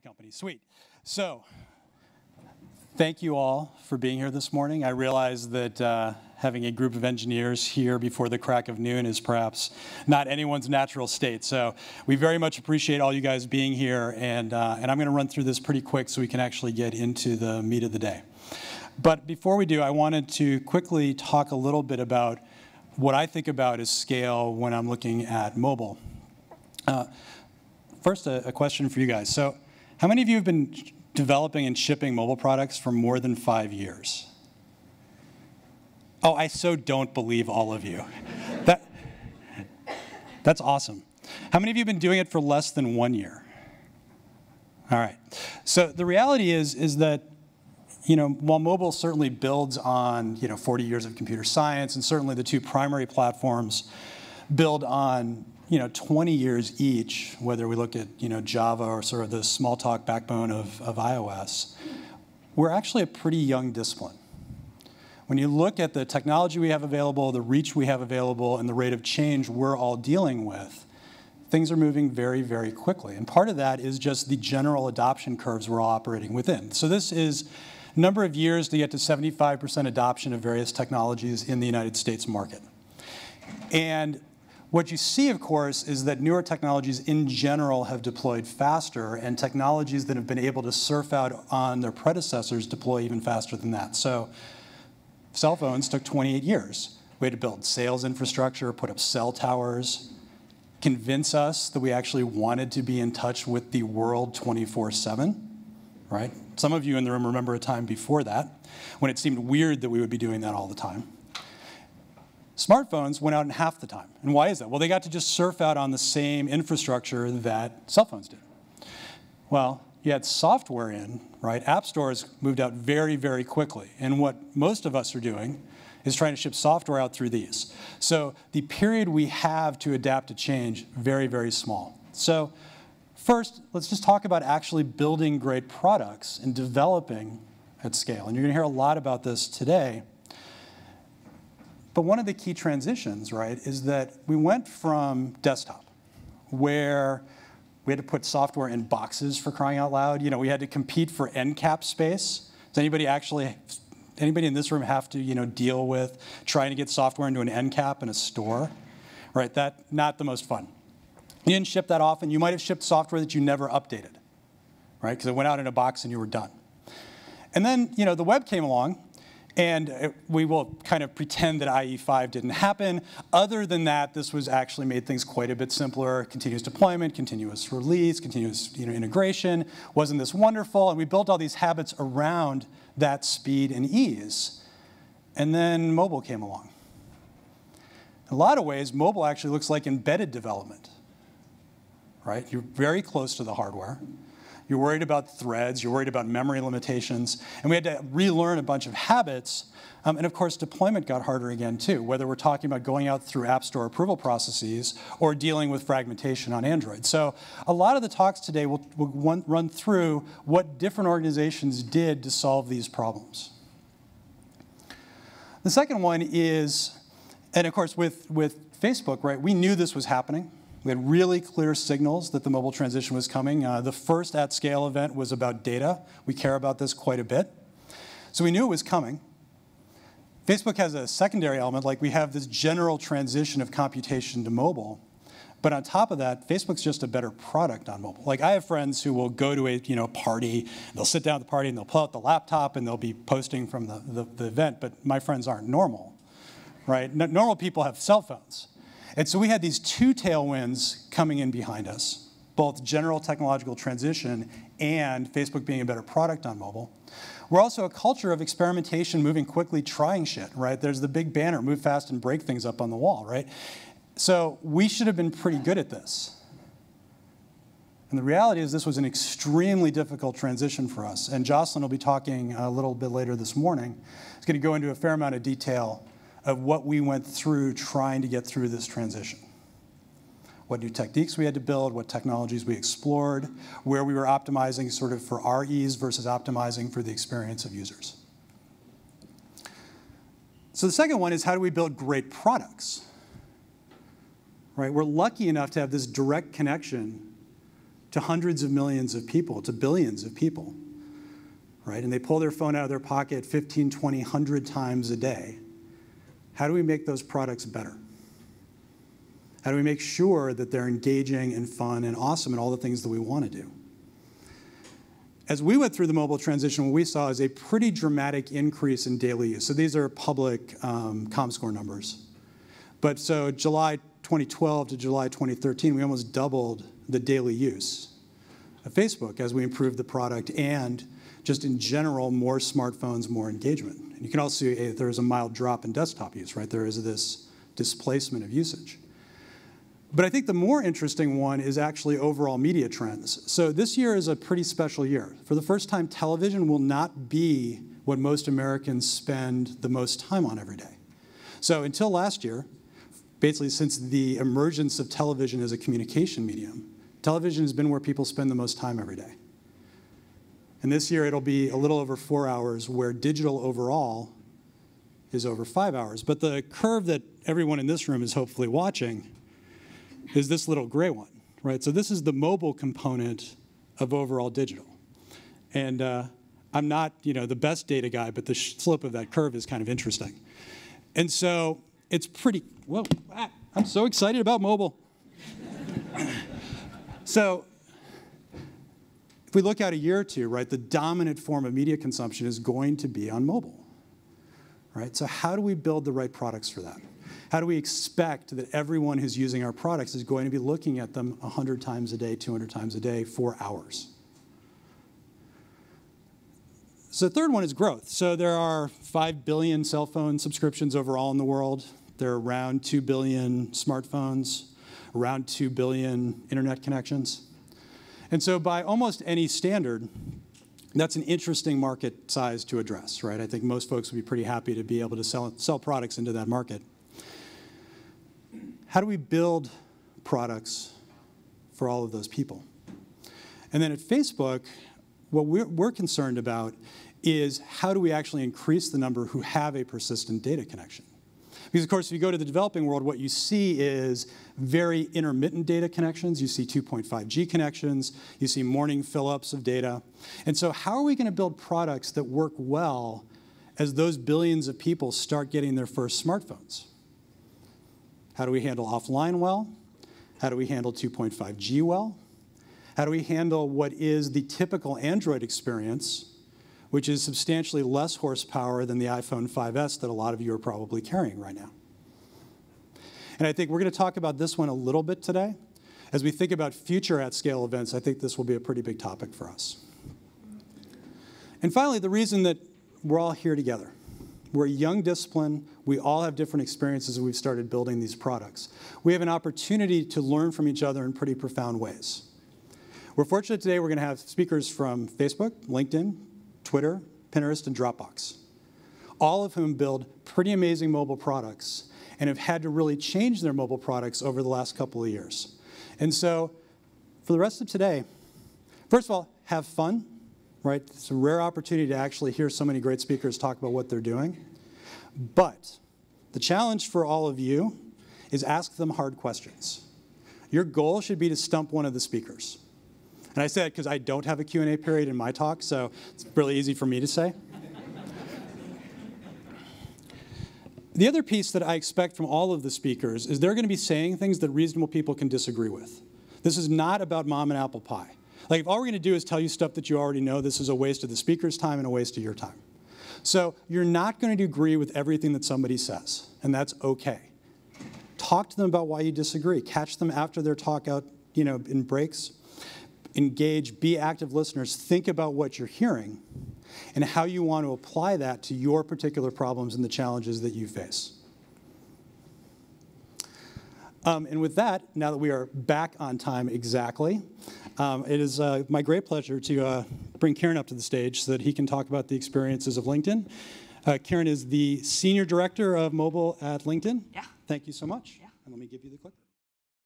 technology company. Sweet. So, thank you all for being here this morning. I realize that uh, having a group of engineers here before the crack of noon is perhaps not anyone's natural state. So we very much appreciate all you guys being here, and, uh, and I'm going to run through this pretty quick so we can actually get into the meat of the day. But before we do, I wanted to quickly talk a little bit about what I think about as scale when I'm looking at mobile. Uh, first, a, a question for you guys. So how many of you have been developing and shipping mobile products for more than five years? Oh, I so don't believe all of you. that, that's awesome. How many of you have been doing it for less than one year? All right. So the reality is, is that you know, while mobile certainly builds on you know 40 years of computer science, and certainly the two primary platforms build on you know 20 years each, whether we look at you know Java or sort of the Smalltalk backbone of, of iOS, we're actually a pretty young discipline. When you look at the technology we have available, the reach we have available, and the rate of change we're all dealing with, things are moving very, very quickly. And part of that is just the general adoption curves we're all operating within. So this is a number of years to get to 75% adoption of various technologies in the United States market. And what you see, of course, is that newer technologies in general have deployed faster, and technologies that have been able to surf out on their predecessors deploy even faster than that. So cell phones took 28 years. We had to build sales infrastructure, put up cell towers, convince us that we actually wanted to be in touch with the world 24 7 right? Some of you in the room remember a time before that when it seemed weird that we would be doing that all the time. Smartphones went out in half the time. And why is that? Well, they got to just surf out on the same infrastructure that cell phones did. Well, you had software in, right? App stores moved out very, very quickly. And what most of us are doing is trying to ship software out through these. So the period we have to adapt to change, very, very small. So First, let's just talk about actually building great products and developing at scale. And you're going to hear a lot about this today. But one of the key transitions, right, is that we went from desktop, where we had to put software in boxes for crying out loud. You know, we had to compete for end cap space. Does anybody actually, anybody in this room have to, you know, deal with trying to get software into an end cap in a store? Right, that not the most fun. You didn't ship that often. You might have shipped software that you never updated, right? Because it went out in a box and you were done. And then, you know, the web came along, and uh, we will kind of pretend that IE5 didn't happen. Other than that, this was actually made things quite a bit simpler. Continuous deployment, continuous release, continuous you know, integration. Wasn't this wonderful? And we built all these habits around that speed and ease. And then mobile came along. In a lot of ways, mobile actually looks like embedded development right? You're very close to the hardware. You're worried about threads, you're worried about memory limitations, and we had to relearn a bunch of habits. Um, and of course, deployment got harder again too, whether we're talking about going out through App Store approval processes or dealing with fragmentation on Android. So a lot of the talks today will, will run through what different organizations did to solve these problems. The second one is, and of course with, with Facebook, right, we knew this was happening. We had really clear signals that the mobile transition was coming. Uh, the first at scale event was about data. We care about this quite a bit. So we knew it was coming. Facebook has a secondary element, like we have this general transition of computation to mobile. But on top of that, Facebook's just a better product on mobile. Like I have friends who will go to a you know party, they'll sit down at the party and they'll pull out the laptop and they'll be posting from the, the, the event, but my friends aren't normal, right? normal people have cell phones. And so we had these two tailwinds coming in behind us, both general technological transition and Facebook being a better product on mobile. We're also a culture of experimentation, moving quickly, trying shit, right? There's the big banner, move fast and break things up on the wall, right? So we should have been pretty good at this. And the reality is this was an extremely difficult transition for us. And Jocelyn will be talking a little bit later this morning. He's going to go into a fair amount of detail of what we went through trying to get through this transition. What new techniques we had to build, what technologies we explored, where we were optimizing sort of for our ease versus optimizing for the experience of users. So the second one is how do we build great products? Right? We're lucky enough to have this direct connection to hundreds of millions of people, to billions of people, right? And they pull their phone out of their pocket 15, 20, 100 times a day. How do we make those products better? How do we make sure that they're engaging and fun and awesome and all the things that we want to do? As we went through the mobile transition, what we saw is a pretty dramatic increase in daily use. So these are public um, ComScore numbers. But so July 2012 to July 2013, we almost doubled the daily use of Facebook as we improved the product and just in general, more smartphones, more engagement. And you can also see eh, there is a mild drop in desktop use, right? There is this displacement of usage. But I think the more interesting one is actually overall media trends. So this year is a pretty special year. For the first time, television will not be what most Americans spend the most time on every day. So until last year, basically since the emergence of television as a communication medium, television has been where people spend the most time every day. And this year it'll be a little over four hours, where digital overall is over five hours. But the curve that everyone in this room is hopefully watching is this little gray one, right? So this is the mobile component of overall digital. And uh, I'm not, you know, the best data guy, but the slope of that curve is kind of interesting. And so it's pretty, whoa, ah, I'm so excited about mobile. so if we look out a year or two, right, the dominant form of media consumption is going to be on mobile, right? So how do we build the right products for that? How do we expect that everyone who's using our products is going to be looking at them 100 times a day, 200 times a day, for hours? So the third one is growth. So there are 5 billion cell phone subscriptions overall in the world. There are around 2 billion smartphones, around 2 billion internet connections. And so by almost any standard, that's an interesting market size to address, right? I think most folks would be pretty happy to be able to sell, sell products into that market. How do we build products for all of those people? And then at Facebook, what we're, we're concerned about is how do we actually increase the number who have a persistent data connection? Because, of course, if you go to the developing world, what you see is very intermittent data connections. You see 2.5G connections. You see morning fill-ups of data. And so how are we going to build products that work well as those billions of people start getting their first smartphones? How do we handle offline well? How do we handle 2.5G well? How do we handle what is the typical Android experience, which is substantially less horsepower than the iPhone 5S that a lot of you are probably carrying right now? And I think we're going to talk about this one a little bit today. As we think about future at-scale events, I think this will be a pretty big topic for us. And finally, the reason that we're all here together. We're a young discipline. We all have different experiences we've started building these products. We have an opportunity to learn from each other in pretty profound ways. We're fortunate today we're going to have speakers from Facebook, LinkedIn, Twitter, Pinterest, and Dropbox, all of whom build pretty amazing mobile products and have had to really change their mobile products over the last couple of years. And so for the rest of today, first of all, have fun right? It's a rare opportunity to actually hear so many great speakers talk about what they're doing. But the challenge for all of you is ask them hard questions. Your goal should be to stump one of the speakers. And I say that because I don't have a Q&A period in my talk, so it's really easy for me to say. the other piece that I expect from all of the speakers is they're going to be saying things that reasonable people can disagree with. This is not about mom and apple pie. Like if all we're going to do is tell you stuff that you already know, this is a waste of the speaker's time and a waste of your time. So you're not going to agree with everything that somebody says, and that's okay. Talk to them about why you disagree. Catch them after their talk out, you know, in breaks. Engage, be active listeners. Think about what you're hearing and how you want to apply that to your particular problems and the challenges that you face. Um, and with that, now that we are back on time exactly, um, it is uh, my great pleasure to uh, bring Kiran up to the stage so that he can talk about the experiences of LinkedIn. Uh, Kiran is the Senior Director of Mobile at LinkedIn. Yeah. Thank you so much. Yeah. And let me give you the clicker.